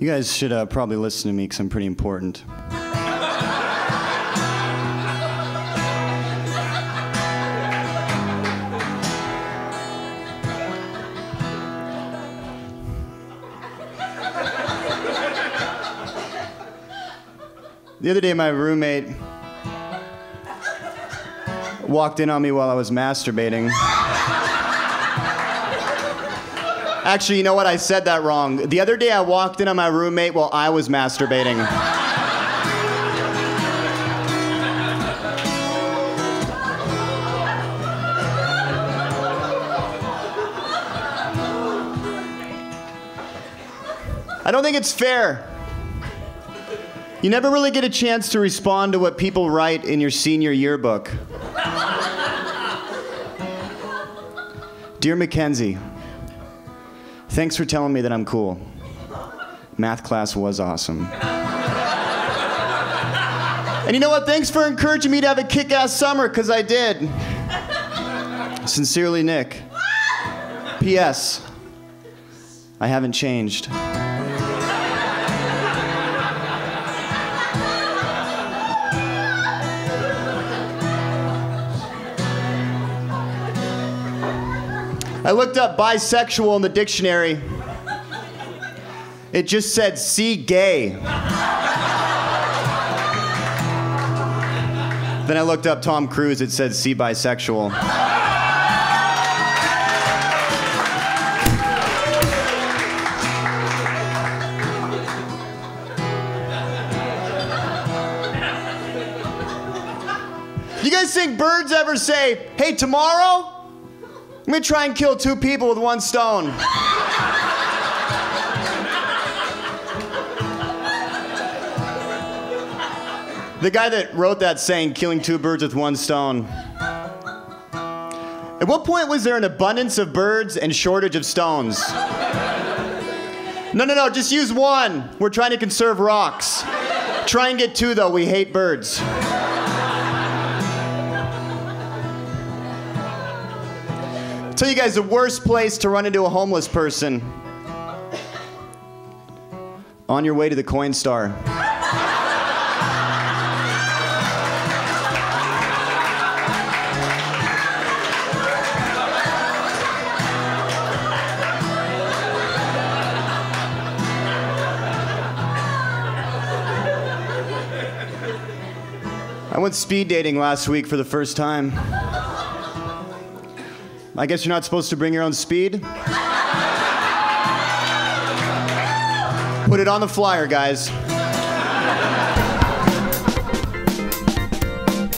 You guys should uh, probably listen to me because I'm pretty important. The other day, my roommate walked in on me while I was masturbating. Actually, you know what? I said that wrong. The other day, I walked in on my roommate while I was masturbating. I don't think it's fair. You never really get a chance to respond to what people write in your senior yearbook. Dear Mackenzie, thanks for telling me that I'm cool. Math class was awesome. And you know what? Thanks for encouraging me to have a kick ass summer, because I did. Sincerely, Nick. P.S. I haven't changed. I looked up bisexual in the dictionary. It just said see gay. then I looked up Tom Cruise, it said see bisexual. You guys think birds ever say, hey, tomorrow? I'm gonna try and kill two people with one stone. the guy that wrote that saying, killing two birds with one stone. At what point was there an abundance of birds and shortage of stones? No, no, no, just use one. We're trying to conserve rocks. Try and get two, though. We hate birds. Tell you guys the worst place to run into a homeless person. On your way to the Coinstar. I went speed dating last week for the first time. I guess you're not supposed to bring your own speed? Put it on the flyer, guys.